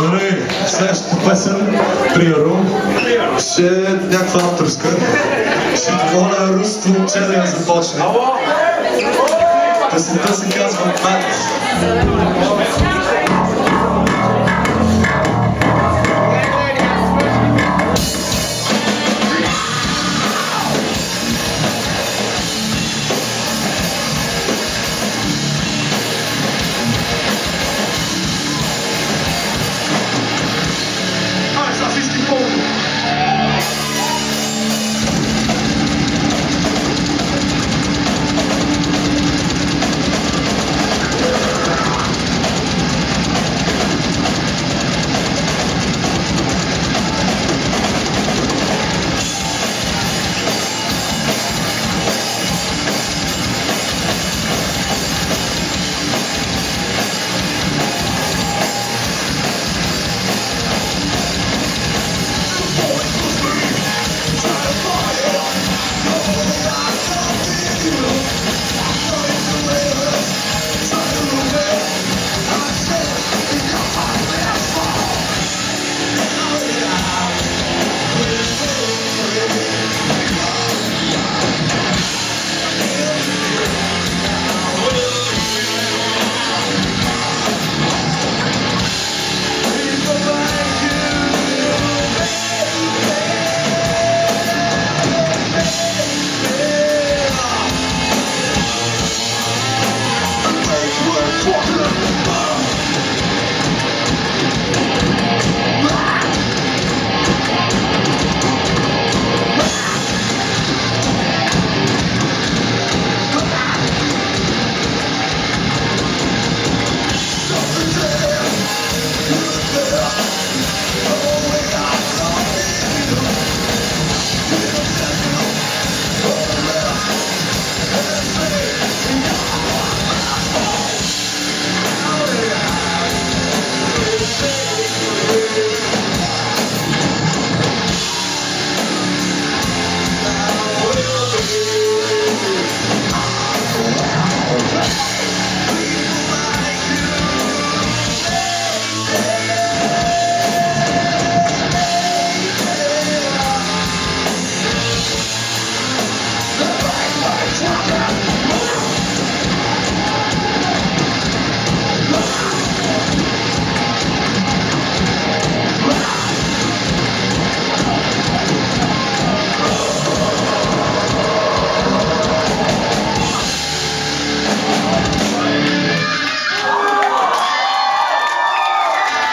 Нали? Следващата песен, примерно, ще е някаква авторска. Ще такова на руско момче да я започне. Песента се казва Мат.